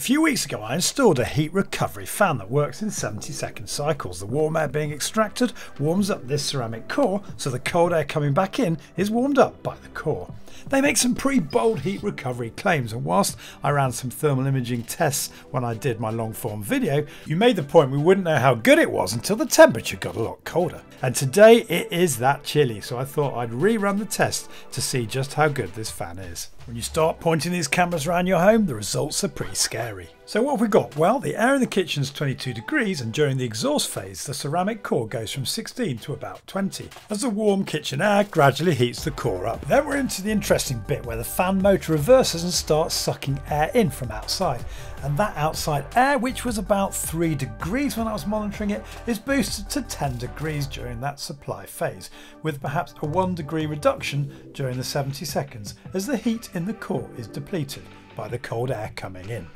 A few weeks ago I installed a heat recovery fan that works in 70 second cycles. The warm air being extracted warms up this ceramic core so the cold air coming back in is warmed up by the core. They make some pretty bold heat recovery claims and whilst I ran some thermal imaging tests when I did my long form video, you made the point we wouldn't know how good it was until the temperature got a lot colder. And today it is that chilly so I thought I'd rerun the test to see just how good this fan is. When you start pointing these cameras around your home the results are pretty scary. So what have we got? Well, the air in the kitchen is 22 degrees and during the exhaust phase, the ceramic core goes from 16 to about 20 as the warm kitchen air gradually heats the core up. Then we're into the interesting bit where the fan motor reverses and starts sucking air in from outside. And that outside air, which was about 3 degrees when I was monitoring it, is boosted to 10 degrees during that supply phase, with perhaps a 1 degree reduction during the 70 seconds as the heat in the core is depleted by the cold air coming in.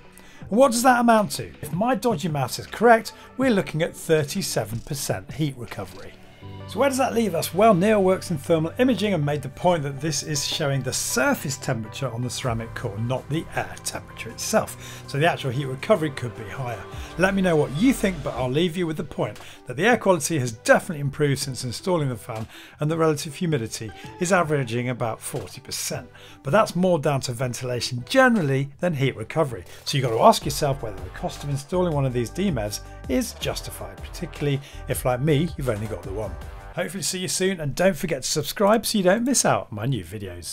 What does that amount to? If my dodgy maths is correct, we're looking at 37% heat recovery. So where does that leave us? Well, Neil works in thermal imaging and made the point that this is showing the surface temperature on the ceramic core, not the air temperature itself. So the actual heat recovery could be higher. Let me know what you think, but I'll leave you with the point that the air quality has definitely improved since installing the fan and the relative humidity is averaging about 40%. But that's more down to ventilation generally than heat recovery. So you've got to ask yourself whether the cost of installing one of these DMEVs is justified, particularly if like me, you've only got the one. Hopefully see you soon and don't forget to subscribe so you don't miss out on my new videos.